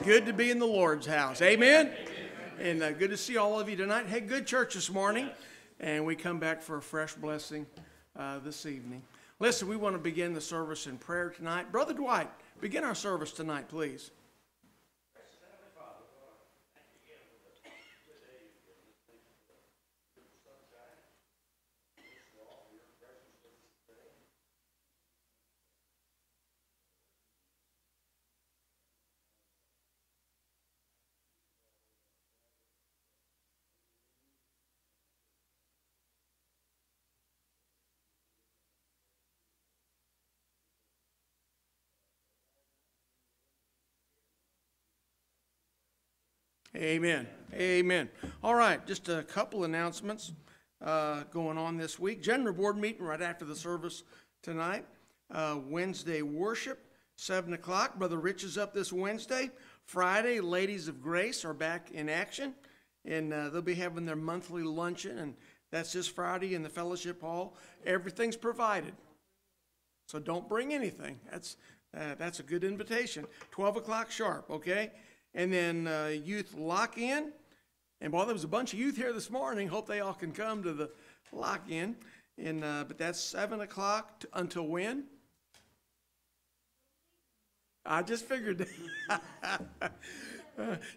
good to be in the Lord's house. Amen. And uh, good to see all of you tonight. Hey, good church this morning. And we come back for a fresh blessing uh, this evening. Listen, we want to begin the service in prayer tonight. Brother Dwight, begin our service tonight, please. Amen. Amen. All right, just a couple announcements uh, going on this week. General board meeting right after the service tonight. Uh, Wednesday worship, 7 o'clock. Brother Rich is up this Wednesday. Friday, Ladies of Grace are back in action, and uh, they'll be having their monthly luncheon, and that's this Friday in the fellowship hall. Everything's provided, so don't bring anything. That's uh, that's a good invitation. 12 o'clock sharp, okay? And then uh, youth lock in. And while there was a bunch of youth here this morning, hope they all can come to the lock in. And uh, but that's seven o'clock to, until when? I just figured. uh,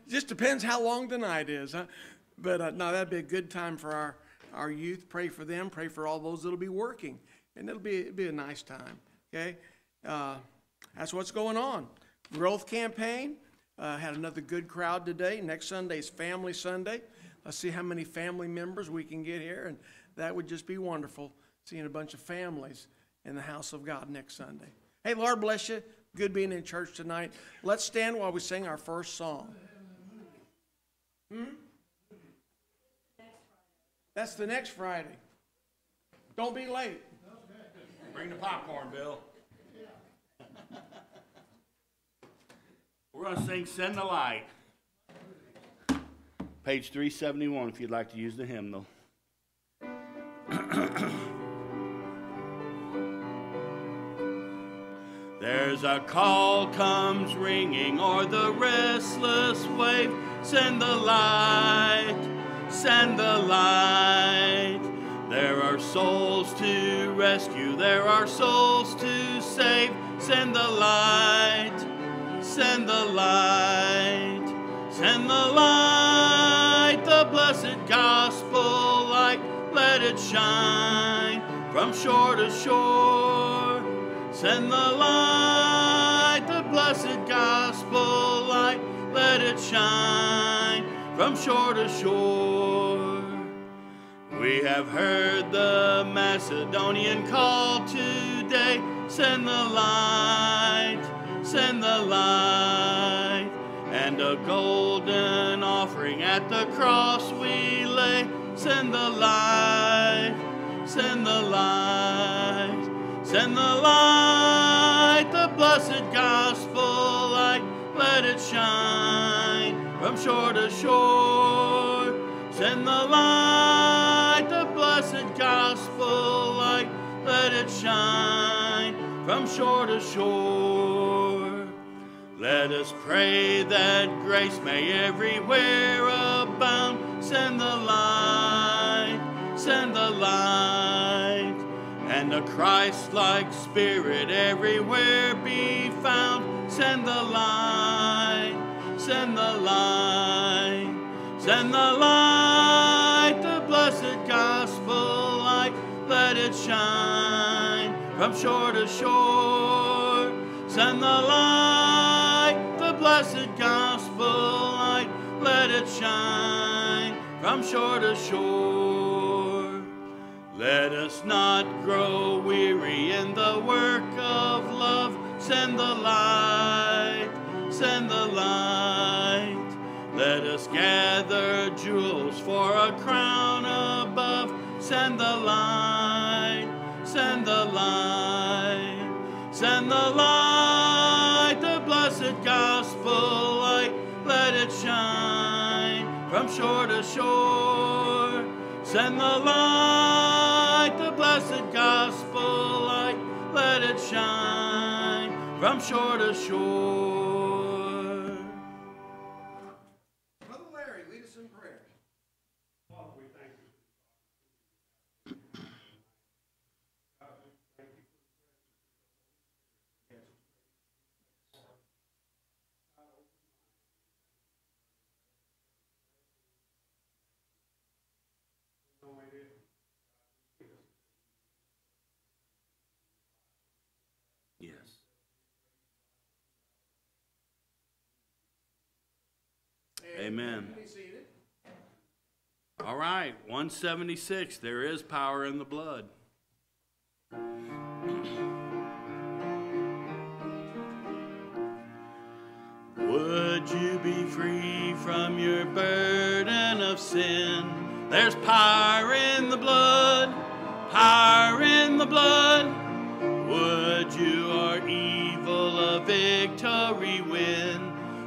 just depends how long the night is, huh? But uh, no, that'd be a good time for our our youth. Pray for them. Pray for all those that'll be working, and it'll be it'll be a nice time. Okay, uh, that's what's going on. Growth campaign. Uh, had another good crowd today. Next Sunday is Family Sunday. Let's see how many family members we can get here, and that would just be wonderful seeing a bunch of families in the house of God next Sunday. Hey, Lord bless you. Good being in church tonight. Let's stand while we sing our first song. Hmm? That's the next Friday. Don't be late. Bring the popcorn, Bill. We're going to sing Send the Light. Page 371 if you'd like to use the hymnal. There's a call comes ringing o'er the restless wave. Send the light, send the light. There are souls to rescue, there are souls to save. Send the light send the light, send the light, the blessed gospel light, let it shine from shore to shore. Send the light, the blessed gospel light, let it shine from shore to shore. We have heard the Macedonian call today, send the light send the light, and a golden offering at the cross we lay. Send the light, send the light, send the light, the blessed gospel light. Let it shine from shore to shore. Send the light, the blessed gospel light. Let it shine from shore to shore. Let us pray that grace may everywhere abound. Send the light, send the light, and a Christ-like spirit everywhere be found. Send the light, send the light, send the light, the blessed gospel light. Let it shine from shore to shore. Send the light, blessed gospel light, let it shine from shore to shore. Let us not grow weary in the work of love. Send the light, send the light. Let us gather jewels for a crown above. Send the light, send the light, send the light, shore to shore. Send the light, the blessed gospel light, let it shine from shore to shore. Amen. All right, 176. There is power in the blood. Would you be free from your burden of sin? There's power in the blood, power in the blood. Would you or evil a victory win?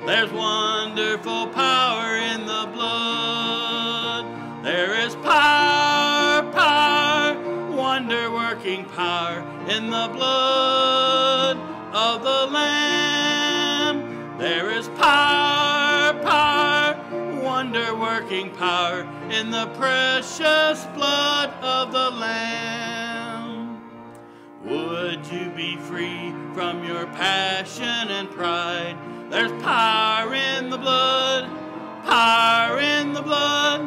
There's wonderful power in the blood. There is power, power, wonder working power in the blood of the Lamb. There is power, power, wonder working power in the precious blood of the Lamb. Would you be free from your passion and pride? There's power in the blood, power in the blood.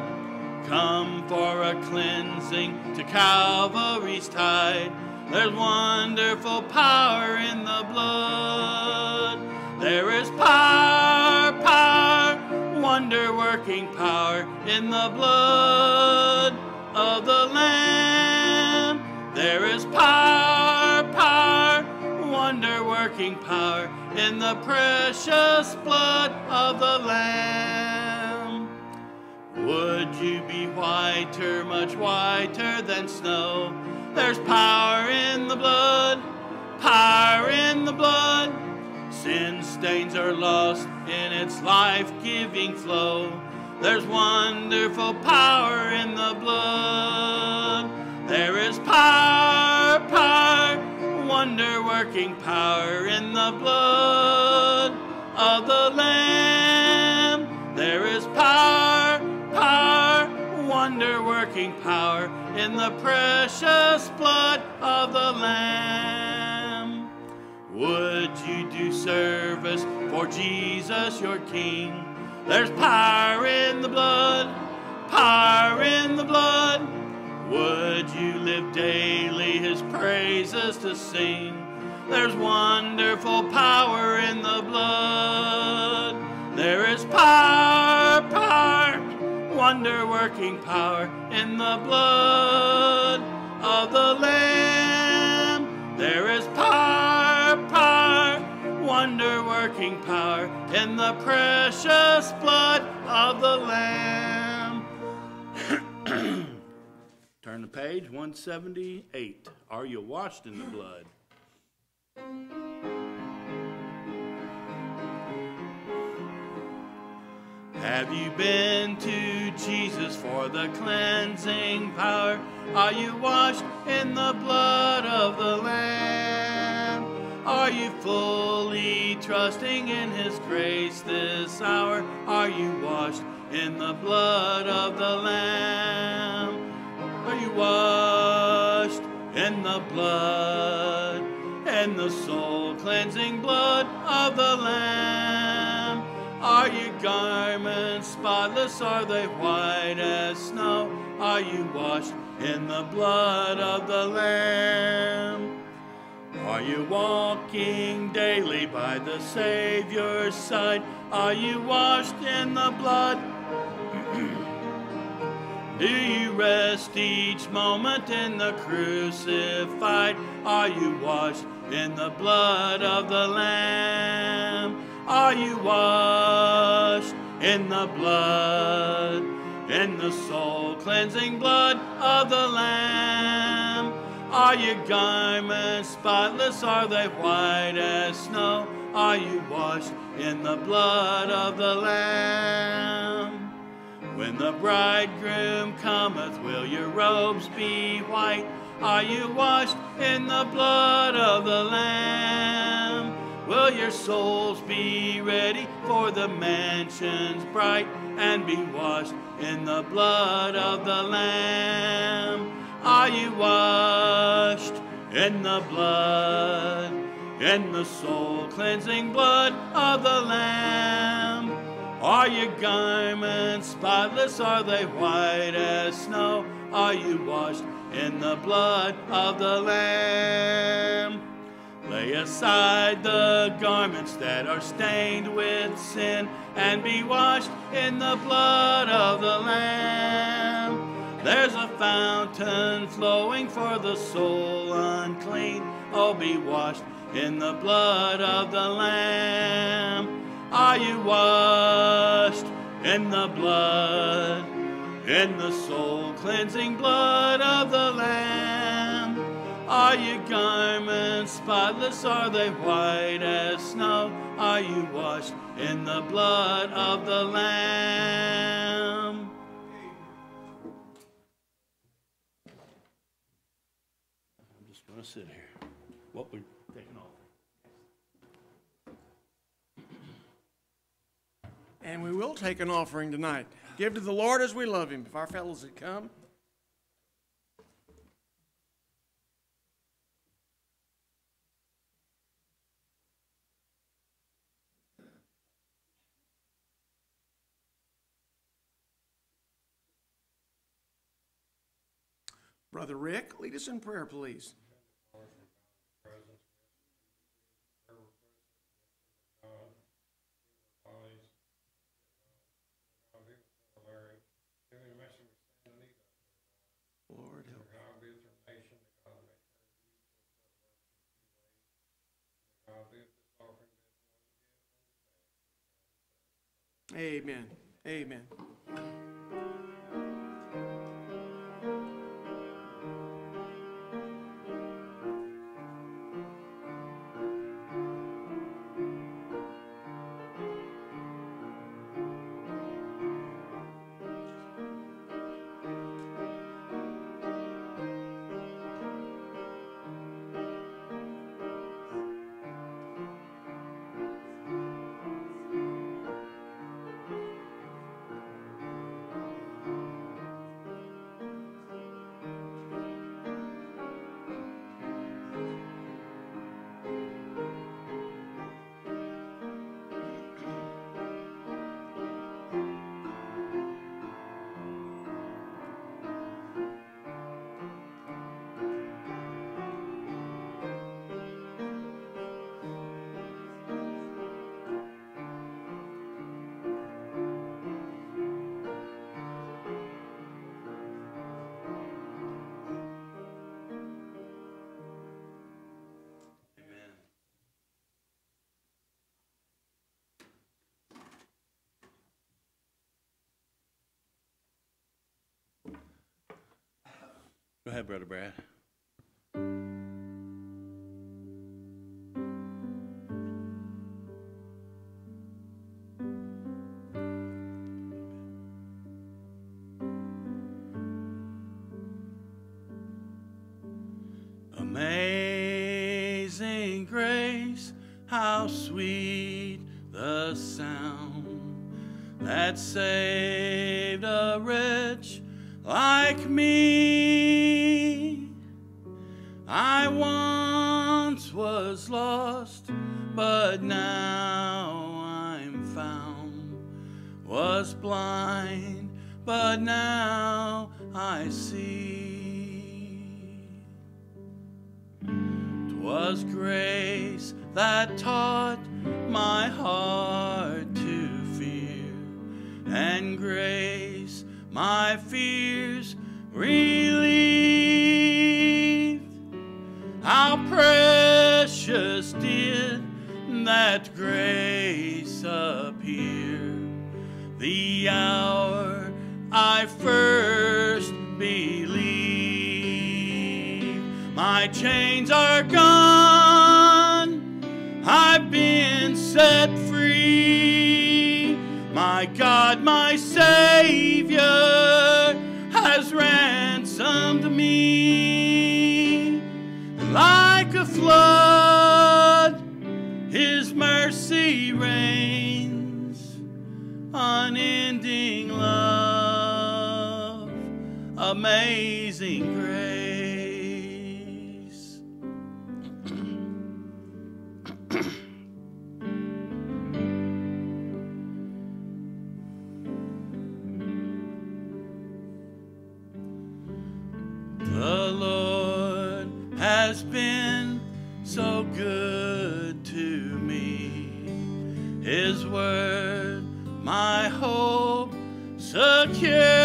Come for a cleansing to Calvary's tide. There's wonderful power in the blood. There is power, power, wonder working power in the blood of the Lamb. There is power, working power in the precious blood of the Lamb. Would you be whiter, much whiter than snow? There's power in the blood, power in the blood. Sin stains are lost in its life giving flow. There's wonderful power in the blood. There is power, power, working power in the blood of the Lamb. There is power, power, wonder working power in the precious blood of the Lamb. Would you do service for Jesus your King? There's power in the blood, power in the blood. Would you live daily his praises to sing? There's wonderful power in the blood. There is power, power, wonder working power in the blood of the Lamb. There is power, power, wonder working power in the precious blood of the Lamb. Turn the page, 178. Are you washed in the blood? Have you been to Jesus for the cleansing power? Are you washed in the blood of the Lamb? Are you fully trusting in His grace this hour? Are you washed in the blood of the Lamb? Are you washed in the blood, in the soul cleansing blood of the Lamb? Are your garments spotless? Are they white as snow? Are you washed in the blood of the Lamb? Are you walking daily by the Savior's side? Are you washed in the blood? Do you rest each moment in the crucified? Are you washed in the blood of the Lamb? Are you washed in the blood, in the soul cleansing blood of the Lamb? Are your garments spotless? Are they white as snow? Are you washed in the blood of the Lamb? When the bridegroom cometh, will your robes be white? Are you washed in the blood of the Lamb? Will your souls be ready for the mansions bright and be washed in the blood of the Lamb? Are you washed in the blood, in the soul cleansing blood of the Lamb? Are your garments spotless? Are they white as snow? Are you washed in the blood of the Lamb? Lay aside the garments that are stained with sin and be washed in the blood of the Lamb. There's a fountain flowing for the soul unclean. Oh, be washed in the blood of the Lamb. Are you washed in the blood, in the soul cleansing blood of the Lamb? Are your garments spotless? Are they white as snow? Are you washed in the blood of the Lamb? I'm just going to sit here. What off. And we will take an offering tonight. Give to the Lord as we love him. If our fellows had come. Brother Rick, lead us in prayer, please. Lord help. Amen. Amen. Go ahead, Brother Brad. Amazing grace, how sweet the sound that saved a wretch like me. But now I'm found. Was blind, but now I see. 'Twas grace that taught my heart to fear, and grace my fears relieved. How precious did that grace appear the hour I first believed. My chains are gone, I've been set free. My God, my amazing grace. The Lord has been so good to me. His word, my hope secures.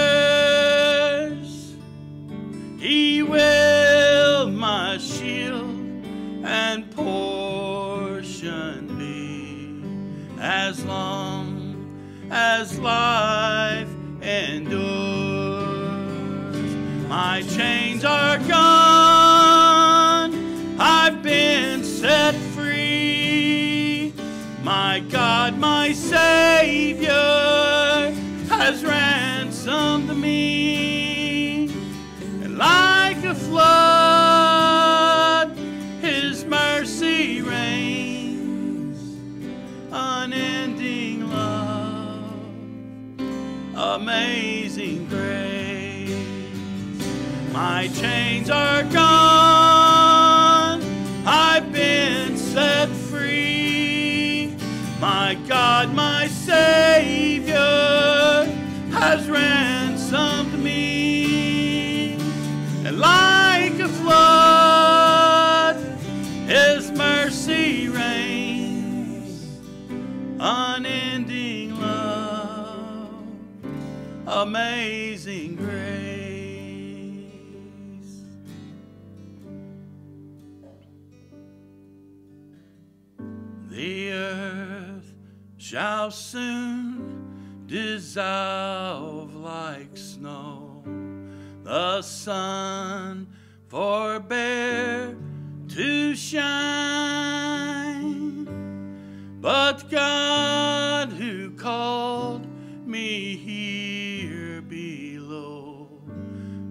Chains are gone, dissolve like snow. The sun forbear to shine. But God, who called me here below,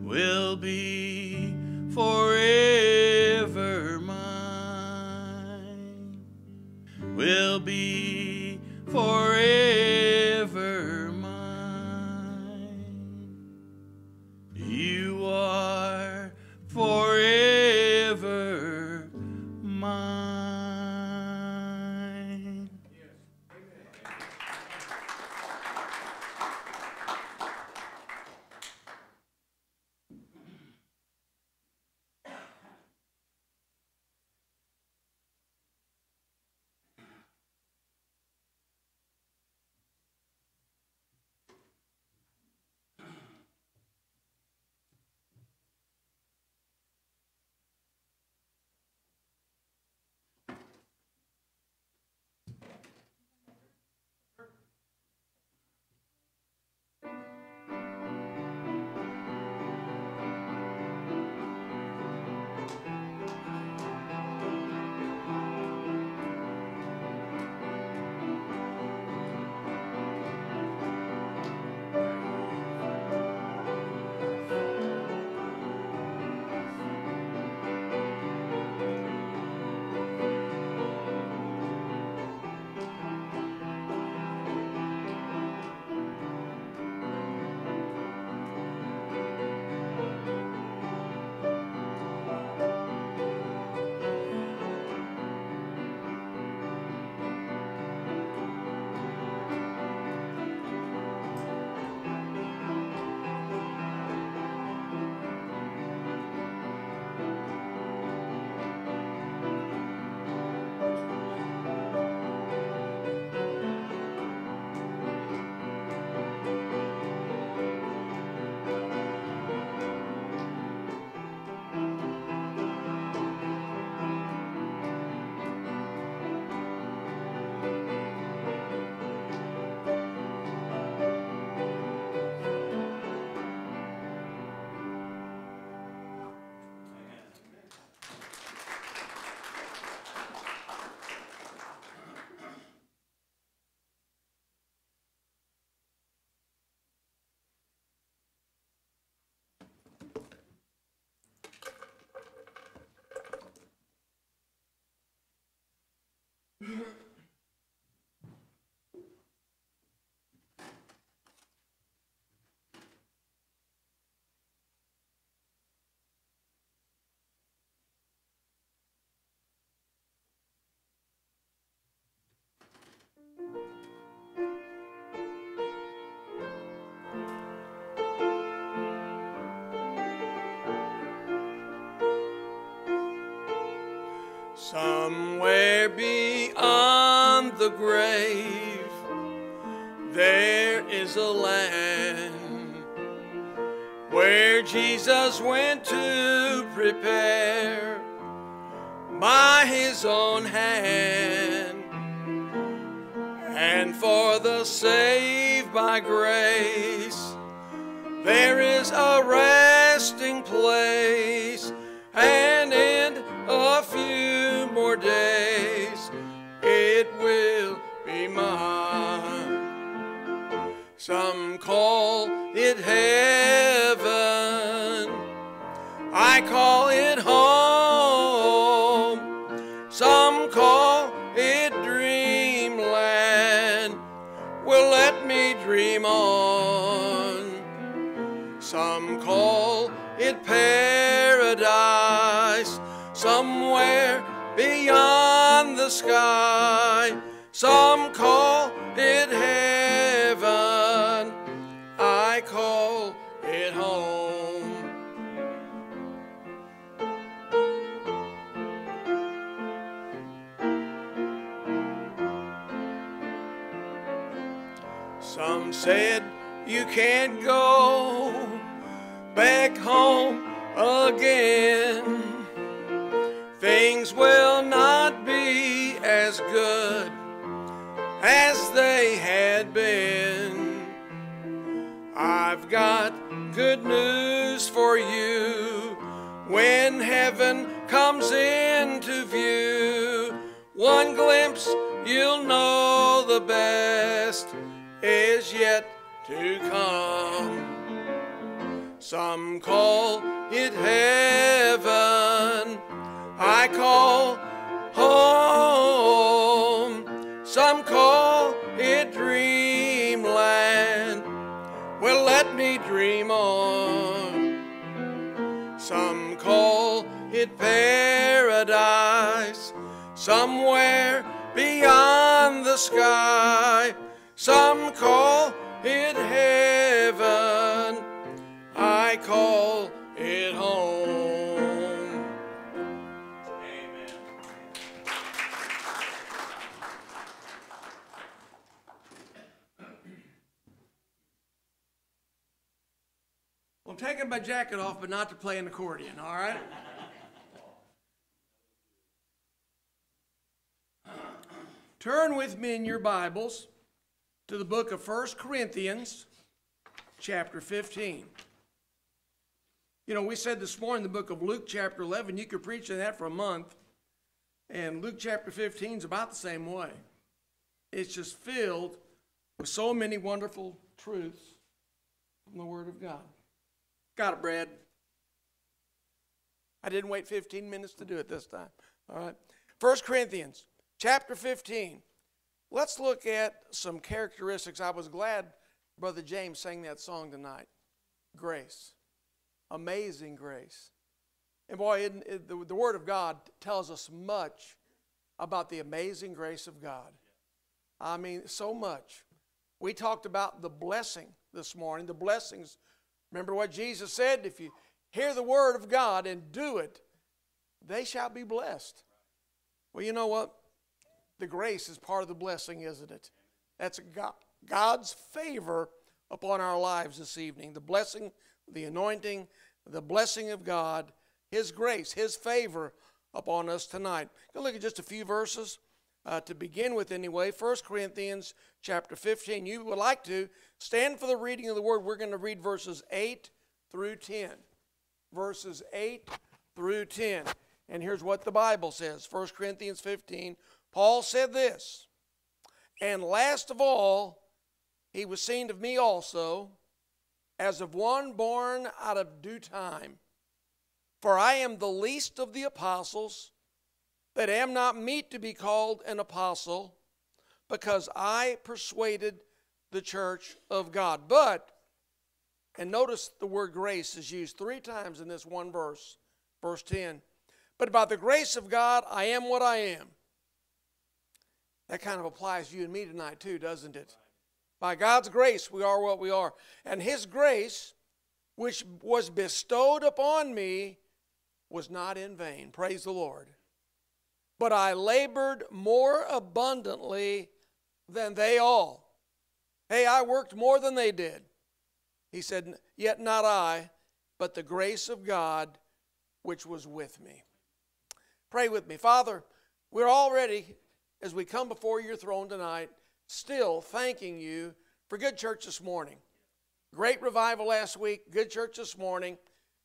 will be forever mine will be Somewhere beyond the grave, there is a land where Jesus went to prepare by his own hand. And for the saved by grace, there is a resting place, and in a few days it will be mine. Some call it heaven, I call it home. Some call it dreamland. Well, let me dream on. Some call it paradise, somewhere beyond the sky. Some call it heaven, I call it home. Some said you can't go back home again. Things will not be as good as they had been. I've got good news for you. When heaven comes into view, one glimpse you'll know the best is yet to come. Some call it heaven, I call home. Some call it dreamland. Well, let me dream on. Some call it paradise, somewhere beyond the sky. Some call it heaven, I call taking my jacket off, but not to play an accordion, all right? Turn with me in your Bibles to the book of 1 Corinthians, chapter 15. You know, we said this morning the book of Luke, chapter 11, you could preach on that for a month, and Luke chapter 15 is about the same way. It's just filled with so many wonderful truths from the Word of God. Got it, Brad. I didn't wait 15 minutes to do it this time. All right. 1 Corinthians chapter 15. Let's look at some characteristics. I was glad Brother James sang that song tonight. Grace. Amazing grace. And boy, it, it, the, the Word of God tells us much about the amazing grace of God. I mean, so much. We talked about the blessing this morning, the blessings Remember what Jesus said? If you hear the word of God and do it, they shall be blessed. Well, you know what? The grace is part of the blessing, isn't it? That's God's favor upon our lives this evening. The blessing, the anointing, the blessing of God, His grace, His favor upon us tonight. Go look at just a few verses uh, to begin with, anyway. 1 Corinthians chapter 15. You would like to stand for the reading of the word. We're going to read verses 8 through 10. Verses 8 through 10. And here's what the Bible says 1 Corinthians 15. Paul said this, and last of all, he was seen of me also, as of one born out of due time. For I am the least of the apostles that am not meet to be called an apostle, because I persuaded the church of God. But, and notice the word grace is used three times in this one verse, verse 10. But by the grace of God, I am what I am. That kind of applies to you and me tonight, too, doesn't it? By God's grace, we are what we are. And His grace, which was bestowed upon me, was not in vain. Praise the Lord. But I labored more abundantly than they all. Hey, I worked more than they did. He said, Yet not I, but the grace of God which was with me. Pray with me. Father, we're already, as we come before your throne tonight, still thanking you for good church this morning. Great revival last week, good church this morning.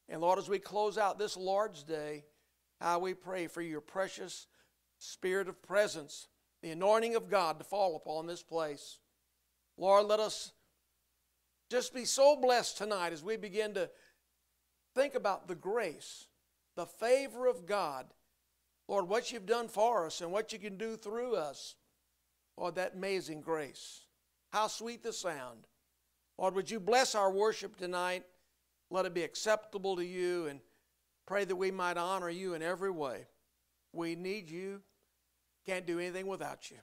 And Lord, as we close out this Lord's Day, how we pray for your precious spirit of presence, the anointing of God to fall upon this place. Lord, let us just be so blessed tonight as we begin to think about the grace, the favor of God. Lord, what you've done for us and what you can do through us. Lord, that amazing grace. How sweet the sound. Lord, would you bless our worship tonight? Let it be acceptable to you and pray that we might honor you in every way. We need you. Can't do anything without you.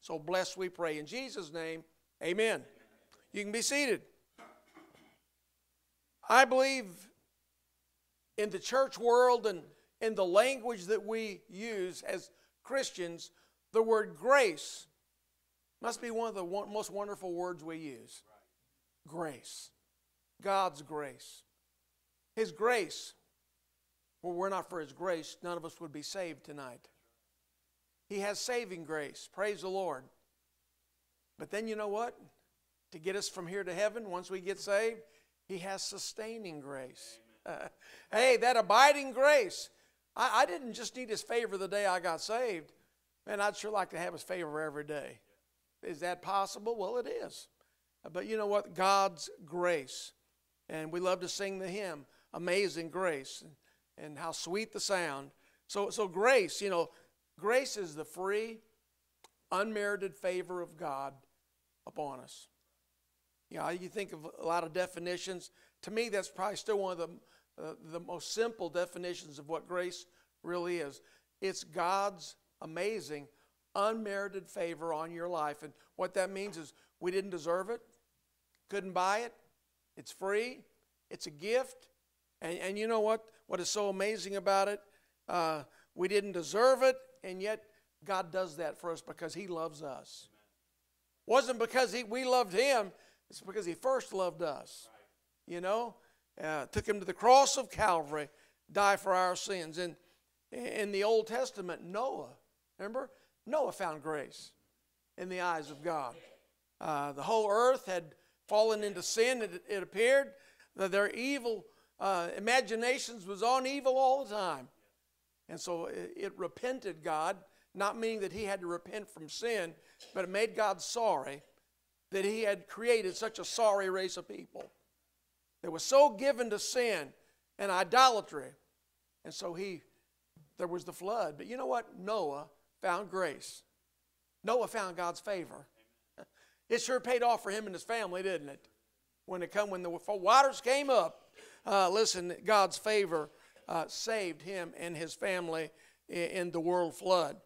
So bless, we pray. In Jesus' name, amen. You can be seated. I believe in the church world and in the language that we use as Christians, the word grace must be one of the most wonderful words we use. Grace. God's grace. His grace. Well, we're not for His grace, none of us would be saved tonight. He has saving grace. Praise the Lord. But then you know what? To get us from here to heaven, once we get saved, He has sustaining grace. Uh, hey, that abiding grace. I, I didn't just need His favor the day I got saved. Man, I'd sure like to have His favor every day. Is that possible? Well, it is. But you know what? God's grace. And we love to sing the hymn, Amazing Grace, and how sweet the sound. So, so grace, you know, grace is the free, unmerited favor of God upon us. You know, you think of a lot of definitions. To me, that's probably still one of the, uh, the most simple definitions of what grace really is. It's God's amazing, unmerited favor on your life. And what that means is we didn't deserve it, couldn't buy it, it's free, it's a gift. And, and you know what? What is so amazing about it? Uh, we didn't deserve it, and yet God does that for us because He loves us. Wasn't because he, we loved Him, it's because He first loved us. You know, uh, took Him to the cross of Calvary, die for our sins. And in the Old Testament, Noah, remember? Noah found grace in the eyes of God. Uh, the whole earth had fallen into sin, it, it appeared that their evil uh, imaginations was on evil all the time. And so it, it repented God, not meaning that he had to repent from sin, but it made God sorry that he had created such a sorry race of people that was so given to sin and idolatry. And so he, there was the flood. But you know what? Noah found grace. Noah found God's favor. It sure paid off for him and his family, didn't it? When it come when the waters came up, uh, listen, God's favor uh, saved him and his family in, the world flood.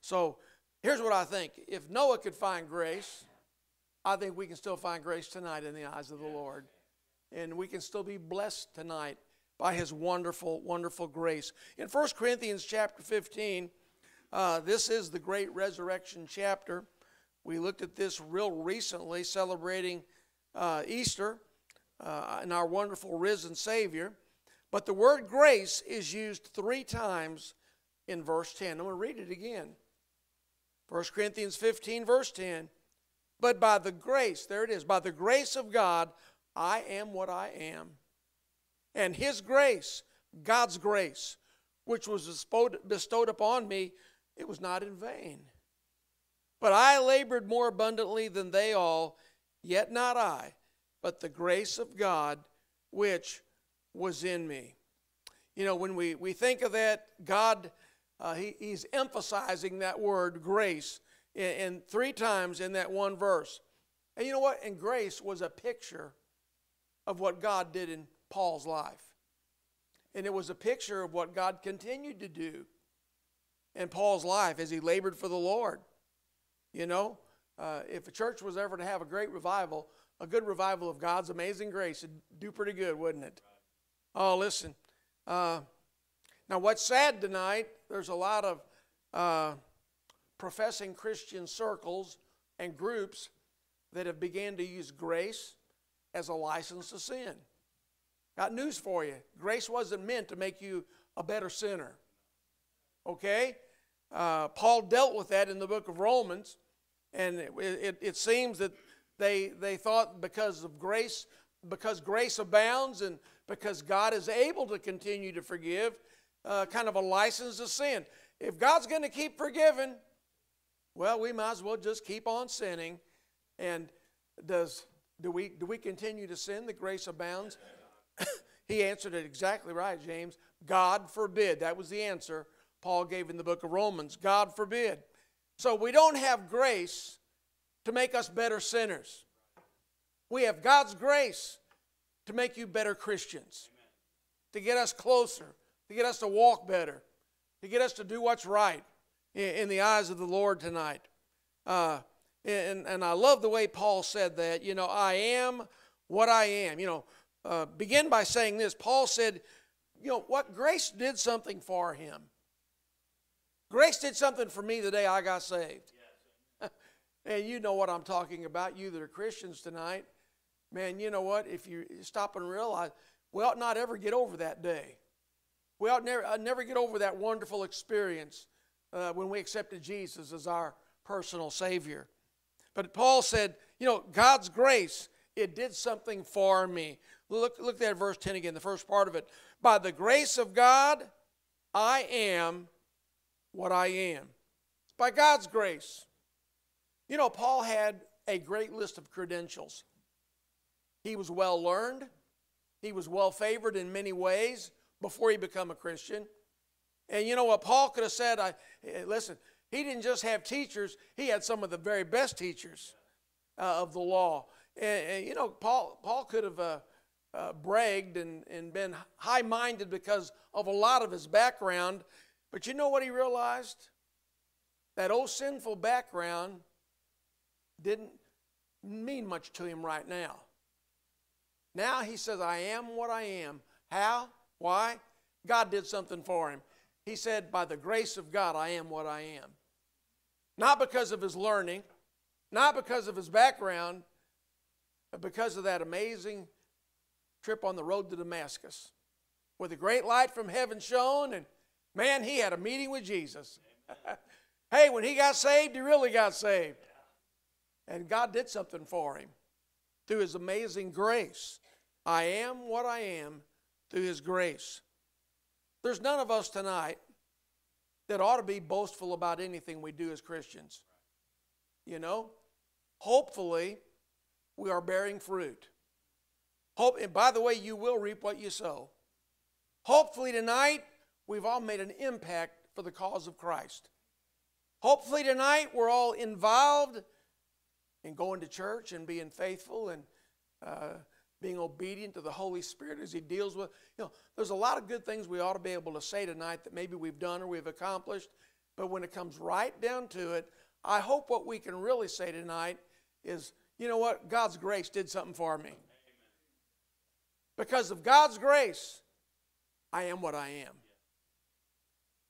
So here's what I think: if Noah could find grace, I think we can still find grace tonight in the eyes of the Lord, and we can still be blessed tonight by His wonderful, wonderful grace. In 1 Corinthians chapter 15. Uh, this is the great resurrection chapter. We looked at this real recently, celebrating uh, Easter uh, and our wonderful risen Savior. But the word grace is used three times in verse 10. I'm going to read it again. 1 Corinthians 15, verse 10. But by the grace, there it is, by the grace of God, I am what I am. And His grace, God's grace, which was bestowed upon me, it was not in vain. But I labored more abundantly than they all, yet not I, but the grace of God which was in me. You know, when we, we think of that, God, uh, he, He's emphasizing that word grace in, in three times in that one verse. And you know what? And grace was a picture of what God did in Paul's life. And it was a picture of what God continued to do in Paul's life as he labored for the Lord. You know, uh, if a church was ever to have a great revival, a good revival of God's amazing grace, it'd do pretty good, wouldn't it? Oh, listen. Uh, now, what's sad tonight, there's a lot of uh, professing Christian circles and groups that have began to use grace as a license to sin. Got news for you. Grace wasn't meant to make you a better sinner. Okay? Uh, Paul dealt with that in the book of Romans, and it, it, it seems that they, they thought because of grace, because grace abounds and because God is able to continue to forgive, uh, kind of a license to sin. If God's going to keep forgiving, well, we might as well just keep on sinning. And does do we do we continue to sin The grace abounds? he answered it exactly right, James. God forbid. That was the answer Paul gave in the book of Romans. God forbid. So we don't have grace to make us better sinners. We have God's grace to make you better Christians, to get us closer, to get us to walk better, to get us to do what's right in, the eyes of the Lord tonight. Uh, and, and I love the way Paul said that. You know, I am what I am. You know, uh, begin by saying this. Paul said, you know, what grace did something for him. Grace did something for me the day I got saved. and you know what I'm talking about, you that are Christians tonight. Man, you know what? If you stop and realize, we ought not ever get over that day. We ought never, uh, never get over that wonderful experience uh, when we accepted Jesus as our personal Savior. But Paul said, you know, God's grace, it did something for me. Look, look at verse 10 again, the first part of it. By the grace of God, I am what I am. By God's grace. You know, Paul had a great list of credentials. He was well learned, he was well favored in many ways before he became a Christian. And you know what Paul could have said? I, eh, listen, he didn't just have teachers, he had some of the very best teachers uh, of the law. And, and, you know, Paul, Paul could have uh, uh, bragged and, and been high minded because of a lot of his background. But you know what he realized? That old sinful background didn't mean much to him right now. Now he says, I am what I am. How? Why? God did something for him. He said, By the grace of God, I am what I am. Not because of his learning, not because of his background, but because of that amazing trip on the road to Damascus, where the great light from heaven shone, and man, he had a meeting with Jesus. hey, when he got saved, he really got saved. And God did something for him through his amazing grace. I am what I am through his grace. There's none of us tonight that ought to be boastful about anything we do as Christians. You know? Hopefully, we are bearing fruit. Hope, and by the way, you will reap what you sow. Hopefully, tonight, we've all made an impact for the cause of Christ. Hopefully, tonight, we're all involved in going to church and being faithful and uh, being obedient to the Holy Spirit as He deals with. You know, there's a lot of good things we ought to be able to say tonight that maybe we've done or we've accomplished, but when it comes right down to it, I hope what we can really say tonight is, you know what? God's grace did something for me. Because of God's grace, I am what I am.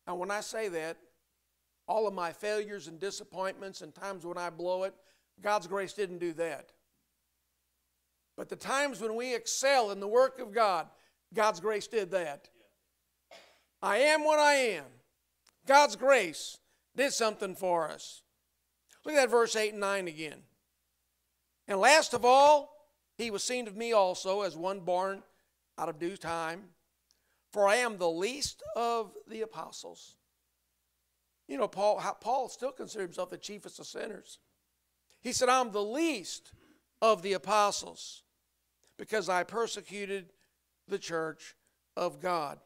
And when I say that, all of my failures and disappointments and times when I blow it, God's grace didn't do that. But the times when we excel in the work of God, God's grace did that. I am what I am. God's grace did something for us. Look at that verse 8 and 9 again. And last of all, he was seen of me also as one born out of due time, for I am the least of the apostles. You know, Paul, Paul still considered himself the chiefest of sinners. He said, I'm the least of the apostles because I persecuted the church of God.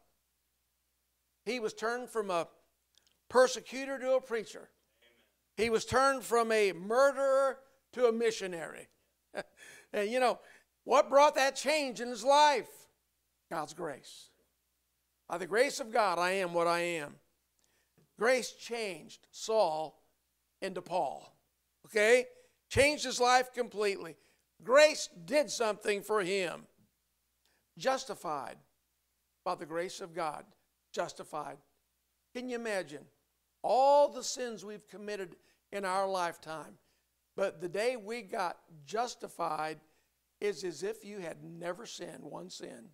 He was turned from a persecutor to a preacher. He was turned from a murderer to a missionary. and you know, what brought that change in his life? God's grace. By the grace of God, I am what I am. Grace changed Saul into Paul. Okay? Changed his life completely. Grace did something for him. Justified by the grace of God. Justified. Can you imagine? all the sins we've committed in our lifetime. But the day we got justified is as if you had never sinned one sin.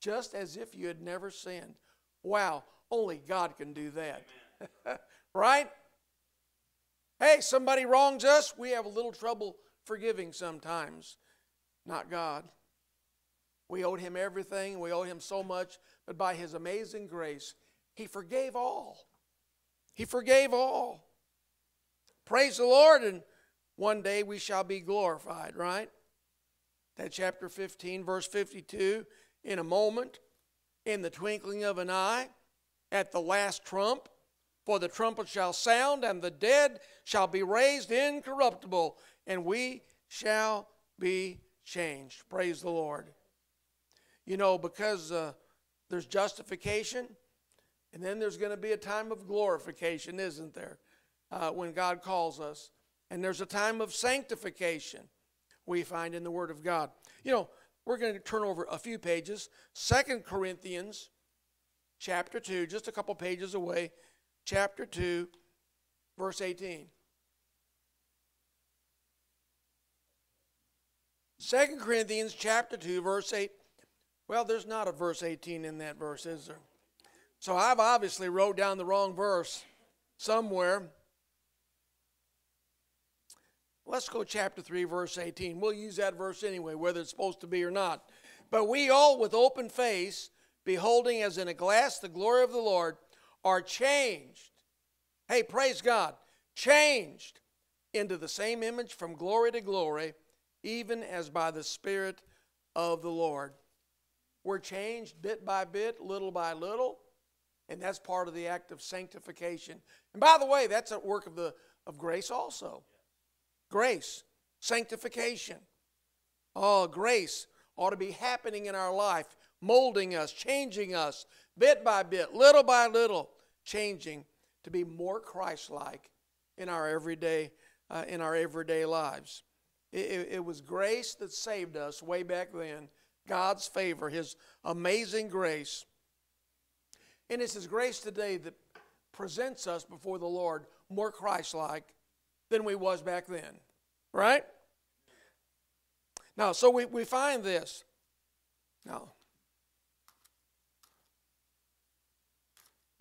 Just as if you had never sinned. Wow, only God can do that. right? Hey, somebody wrongs us, we have a little trouble forgiving sometimes. Not God. We owed him everything, we owed him so much, but by his amazing grace, he forgave all. He forgave all. Praise the Lord, and one day we shall be glorified, right? That chapter 15, verse 52 in a moment, in the twinkling of an eye, at the last trump, for the trumpet shall sound, and the dead shall be raised incorruptible, and we shall be changed. Praise the Lord. You know, because uh, there's justification, and then there's going to be a time of glorification, isn't there? Uh, when God calls us. And there's a time of sanctification we find in the Word of God. You know, we're going to turn over a few pages. Second Corinthians chapter 2, just a couple pages away, chapter 2, verse 18. 2 Corinthians chapter 2, verse 8. Well, there's not a verse 18 in that verse, is there? So I've obviously wrote down the wrong verse somewhere. Let's go chapter 3, verse 18. We'll use that verse anyway, whether it's supposed to be or not. But we all, with open face, beholding as in a glass the glory of the Lord, are changed. Hey, praise God. Changed into the same image from glory to glory, even as by the Spirit of the Lord. We're changed bit by bit, little by little, and that's part of the act of sanctification. And by the way, that's a work of the of grace also. Grace, sanctification. Oh, grace ought to be happening in our life, molding us, changing us bit by bit, little by little, changing to be more Christ-like in our everyday uh, in our everyday lives. It, it was grace that saved us way back then. God's favor, His amazing grace. And it's His grace today that presents us before the Lord more Christ like than we was back then. Right? Now, so we, we find this. Now,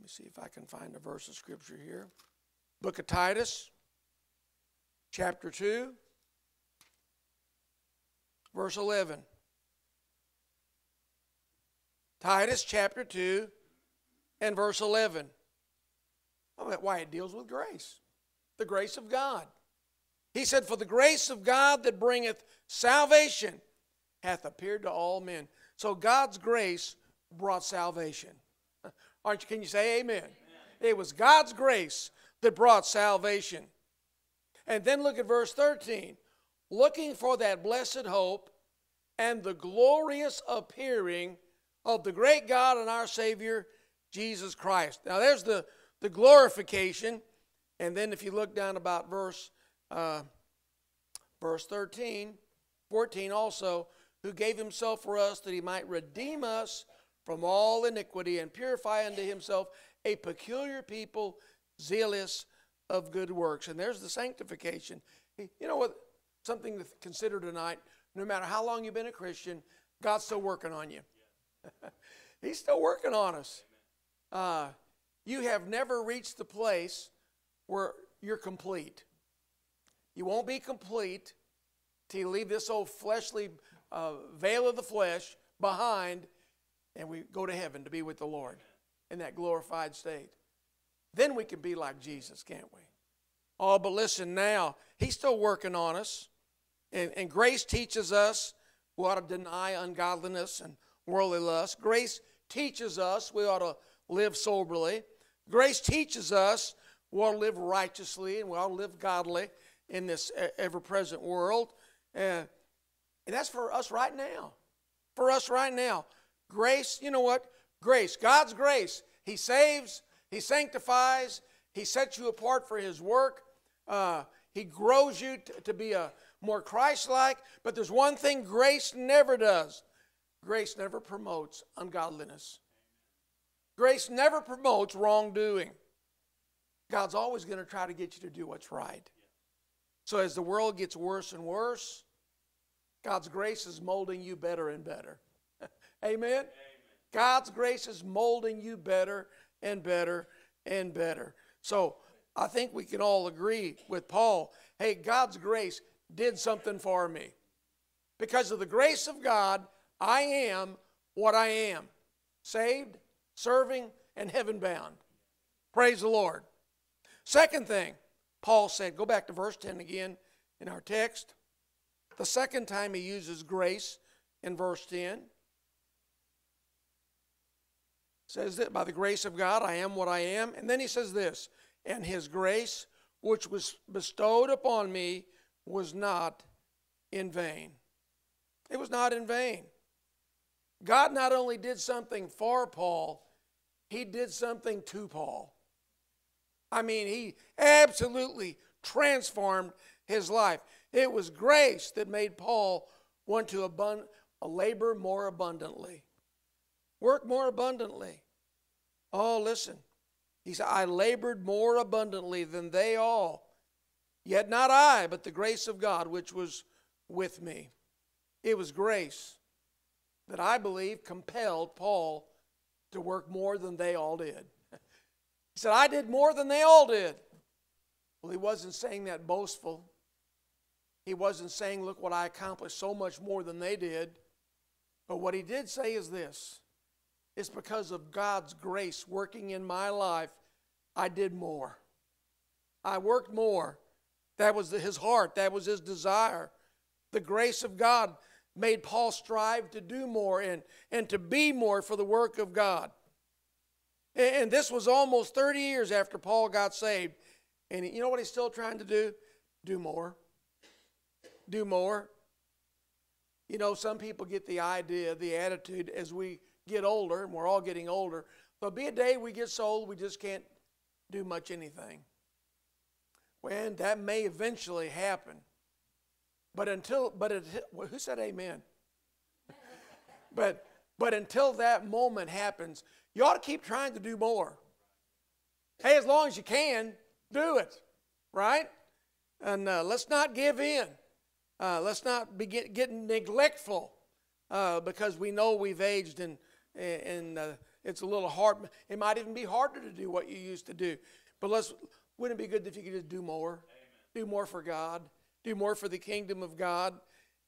me see if I can find a verse of scripture here. Book of Titus, chapter 2, verse 11. Titus chapter 2 and verse 11. why it deals with grace, the grace of God. He said, For the grace of God that bringeth salvation hath appeared to all men. So God's grace brought salvation. Aren't you? Can you say amen? amen? It was God's grace that brought salvation. And then look at verse 13. Looking for that blessed hope and the glorious appearing of the great God and our Savior, Jesus Christ. Now there's the, the glorification. And then if you look down about verse uh, verse 13, 14 also, who gave himself for us that he might redeem us from all iniquity and purify unto himself a peculiar people, zealous of good works. And there's the sanctification. You know what? Something to consider tonight. No matter how long you've been a Christian, God's still working on you. He's still working on us. Uh, you have never reached the place where you're complete. You won't be complete till you leave this old fleshly uh, veil of the flesh behind and we go to heaven to be with the Lord in that glorified state. Then we can be like Jesus, can't we? Oh, but listen now, He's still working on us. And, and grace teaches us we ought to deny ungodliness and worldly lust. Grace teaches us we ought to live soberly. Grace teaches us we ought to live righteously and we ought to live godly in this ever present world. and that's for us right now. For us right now. Grace, you know what? Grace, God's grace. He saves, He sanctifies, He sets you apart for His work. Uh, he grows you t- to be a more Christ like. But there's one thing grace never does grace never promotes ungodliness, grace never promotes wrongdoing. God's always going to try to get you to do what's right. So as the world gets worse and worse, God's grace is molding you better and better. Amen? Amen? God's grace is molding you better and better and better. So I think we can all agree with Paul hey, God's grace did something for me. Because of the grace of God, I am what I am saved, serving, and heaven bound. Praise the Lord. Second thing, Paul said, go back to verse 10 again in our text. The second time he uses grace in verse 10 says that by the grace of God I am what I am. And then he says this, and his grace which was bestowed upon me was not in vain. It was not in vain. God not only did something for Paul, he did something to Paul. I mean, he absolutely transformed his life. It was grace that made Paul want to abund- labor more abundantly, work more abundantly. Oh, listen. He said, I labored more abundantly than they all. Yet not I, but the grace of God which was with me. It was grace that I believe compelled Paul to work more than they all did. He said, I did more than they all did. Well, he wasn't saying that boastful. He wasn't saying, Look what I accomplished so much more than they did. But what he did say is this it's because of God's grace working in my life, I did more. I worked more. That was his heart, that was his desire. The grace of God made Paul strive to do more and, and to be more for the work of God. And this was almost 30 years after Paul got saved. And you know what he's still trying to do? Do more. Do more. You know, some people get the idea, the attitude as we get older, and we're all getting older, there'll be a day we get so old we just can't do much anything. When that may eventually happen. But until, but it, who said amen? but, but until that moment happens, you ought to keep trying to do more. Hey, as long as you can, do it, right? And uh, let's not give in. Uh, let's not be get, getting neglectful uh, because we know we've aged and, and uh, it's a little hard. It might even be harder to do what you used to do. But let's, wouldn't it be good if you could just do more? Amen. Do more for God, do more for the kingdom of God.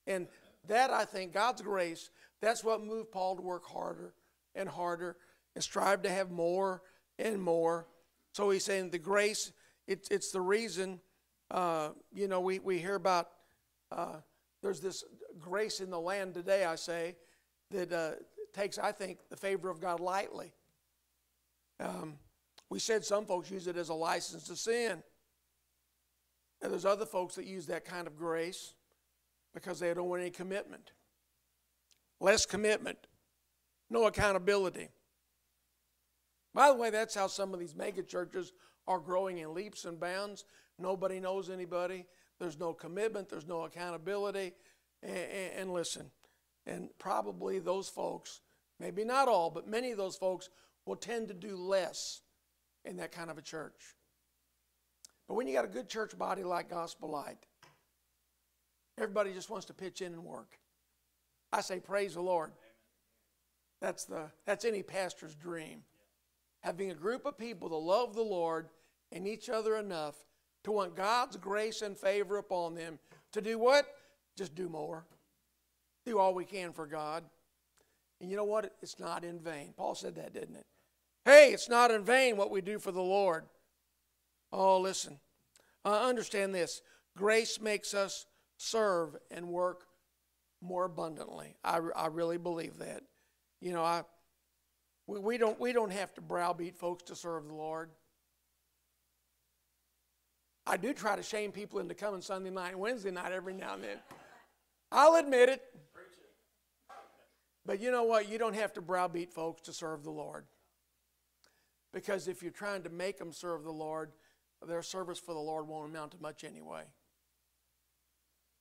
And that, I think, God's grace, that's what moved Paul to work harder and harder and strive to have more and more. So he's saying the grace, it, it's the reason, uh, you know, we, we hear about uh, there's this grace in the land today, I say, that uh, takes, I think, the favor of God lightly. Um, we said some folks use it as a license to sin. And there's other folks that use that kind of grace because they don't want any commitment. Less commitment, no accountability. By the way, that's how some of these mega churches are growing in leaps and bounds. Nobody knows anybody. There's no commitment. There's no accountability. And, and, and listen, and probably those folks, maybe not all, but many of those folks will tend to do less in that kind of a church. But when you got a good church body like Gospel Light, everybody just wants to pitch in and work. I say, praise the Lord. That's, the, that's any pastor's dream having a group of people to love the Lord and each other enough to want God's grace and favor upon them to do what? Just do more. Do all we can for God. And you know what? It's not in vain. Paul said that, didn't it? Hey, it's not in vain what we do for the Lord. Oh, listen. Uh, understand this grace makes us serve and work more abundantly. I, I really believe that. You know, I we, we, don't, we don't have to browbeat folks to serve the Lord. I do try to shame people into coming Sunday night and Wednesday night every now and then. I'll admit it. But you know what? You don't have to browbeat folks to serve the Lord. Because if you're trying to make them serve the Lord, their service for the Lord won't amount to much anyway.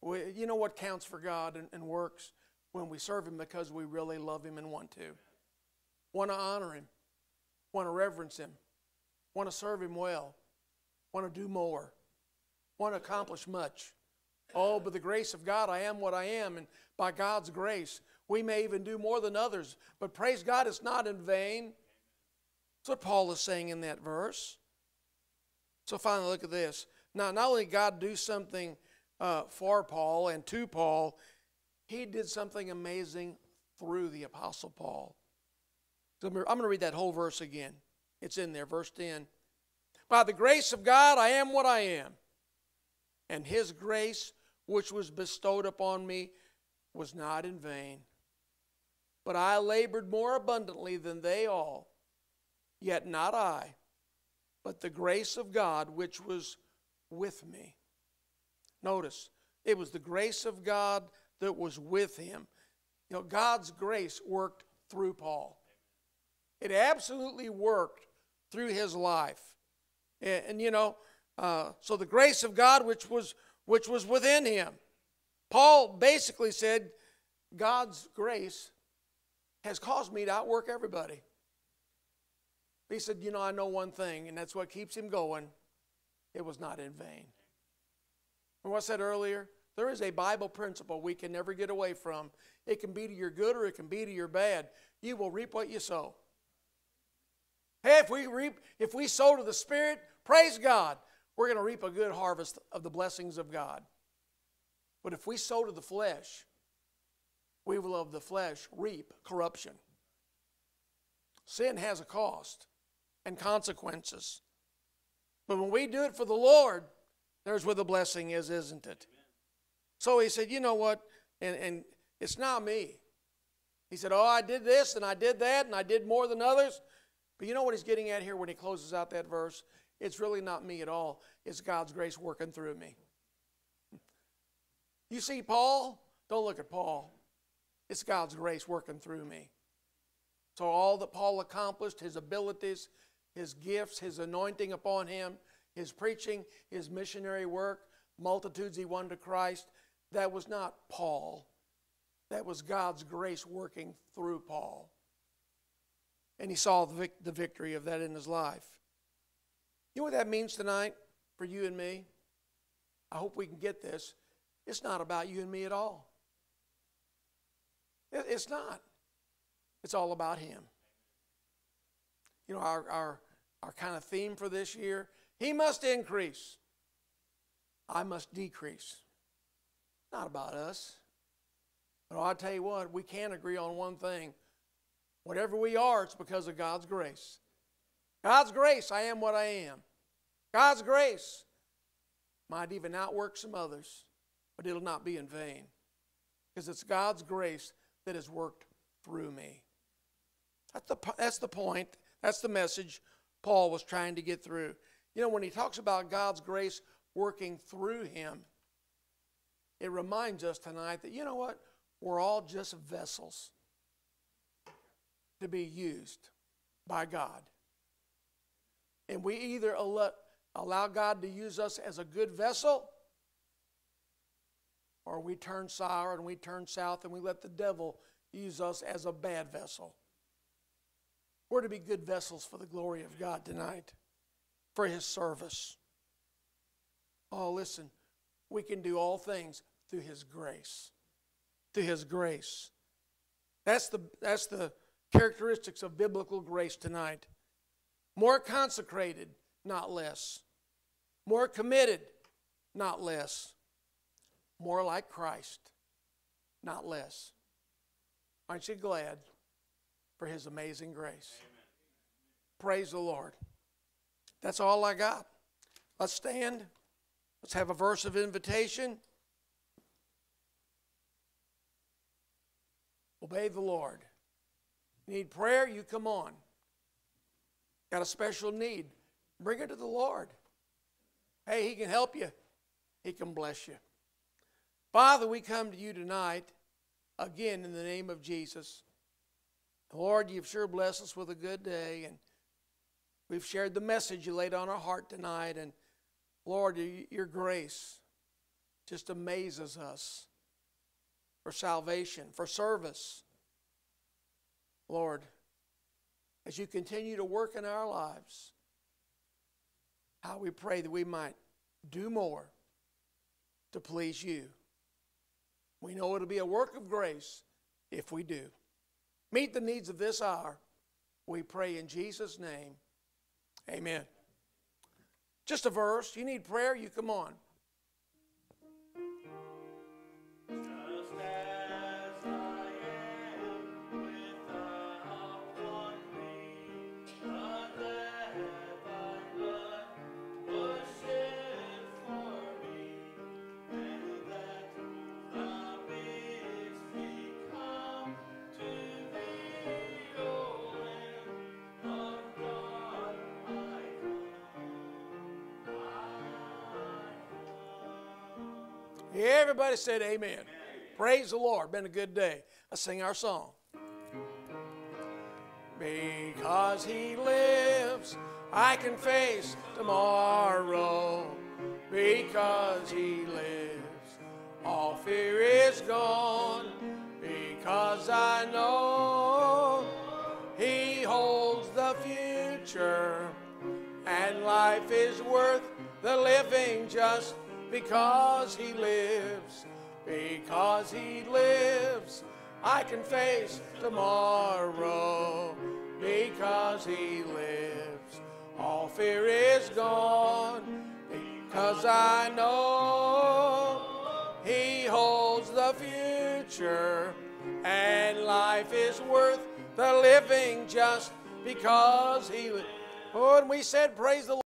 We, you know what counts for God and, and works? When we serve Him because we really love Him and want to want to honor Him, want to reverence Him, want to serve Him well. want to do more, want to accomplish much. Oh, but the grace of God, I am what I am, and by God's grace, we may even do more than others. But praise God, it's not in vain. That's what Paul is saying in that verse. So finally, look at this. Now, not only did God do something uh, for Paul and to Paul, he did something amazing through the Apostle Paul. So I'm going to read that whole verse again. It's in there, verse 10. By the grace of God, I am what I am. And his grace, which was bestowed upon me, was not in vain. But I labored more abundantly than they all. Yet not I, but the grace of God which was with me. Notice, it was the grace of God that was with him. You know, God's grace worked through Paul. It absolutely worked through his life. And, and you know, uh, so the grace of God which was which was within him. Paul basically said, God's grace has caused me to outwork everybody. He said, You know, I know one thing, and that's what keeps him going. It was not in vain. And what I said earlier, there is a Bible principle we can never get away from. It can be to your good or it can be to your bad. You will reap what you sow. Hey, if we reap, if we sow to the Spirit, praise God, we're going to reap a good harvest of the blessings of God. But if we sow to the flesh, we will of the flesh reap corruption. Sin has a cost and consequences. But when we do it for the Lord, there's where the blessing is, isn't it? So he said, You know what? And, and it's not me. He said, Oh, I did this and I did that and I did more than others. But you know what he's getting at here when he closes out that verse? It's really not me at all. It's God's grace working through me. You see Paul? Don't look at Paul. It's God's grace working through me. So, all that Paul accomplished, his abilities, his gifts, his anointing upon him, his preaching, his missionary work, multitudes he won to Christ, that was not Paul. That was God's grace working through Paul. And he saw the, vic- the victory of that in his life. You know what that means tonight for you and me? I hope we can get this. It's not about you and me at all. It's not. It's all about Him. You know, our, our, our kind of theme for this year He must increase, I must decrease. Not about us. But I'll tell you what, we can agree on one thing. Whatever we are, it's because of God's grace. God's grace, I am what I am. God's grace might even outwork some others, but it'll not be in vain because it's God's grace that has worked through me. That's the, that's the point. That's the message Paul was trying to get through. You know, when he talks about God's grace working through him, it reminds us tonight that, you know what? We're all just vessels to be used by God. And we either allow God to use us as a good vessel, or we turn sour and we turn south and we let the devil use us as a bad vessel. We're to be good vessels for the glory of God tonight, for His service. Oh, listen, we can do all things through His grace. Through His grace. That's the, that's the characteristics of biblical grace tonight. More consecrated, not less. More committed, not less. More like Christ, not less. Aren't you glad for His amazing grace? Amen. Praise the Lord. That's all I got. Let's stand. Let's have a verse of invitation. Obey the Lord. Need prayer? You come on. Got a special need? Bring it to the Lord. Hey, He can help you, He can bless you. Father, we come to you tonight again in the name of Jesus. Lord, you've sure blessed us with a good day, and we've shared the message you laid on our heart tonight. And Lord, your grace just amazes us for salvation, for service. Lord, as you continue to work in our lives, how we pray that we might do more to please you. We know it'll be a work of grace if we do. Meet the needs of this hour. We pray in Jesus' name. Amen. Just a verse. You need prayer, you come on. Everybody said amen. Praise the Lord. Been a good day. Let's sing our song. Because he lives, I can face tomorrow. Because he lives, all fear is gone. Because I know he holds the future. And life is worth the living just because he lives. Because he lives, I can face tomorrow. Because he lives, all fear is gone. Because I know he holds the future. And life is worth the living just because he lives. Oh, and we said, Praise the Lord.